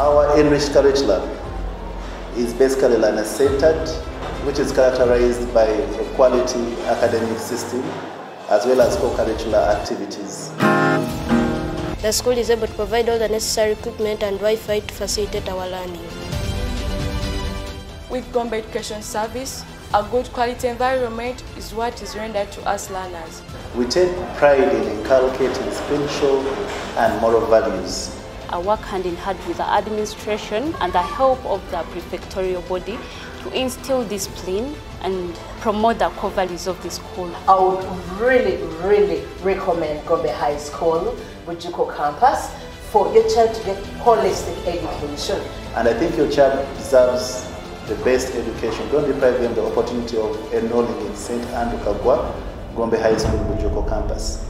Our enriched curriculum is basically learner-centered, which is characterized by a quality academic system as well as co-curricular activities. The school is able to provide all the necessary equipment and Wi-Fi to facilitate our learning. With Gombe Education Service, a good quality environment is what is rendered to us learners. We take pride in inculcating spiritual and moral values. I work hand in hand with the administration and the help of the prefectorial body to instill discipline and promote the core values of the school. I would really, really recommend Gombe High School, Bujuuko campus, for your child to get holistic education. And I think your child deserves the best education. Don't deprive them the opportunity of enrolling in St. Andrew Kaggwa, Gombe High School, Bujuuko campus.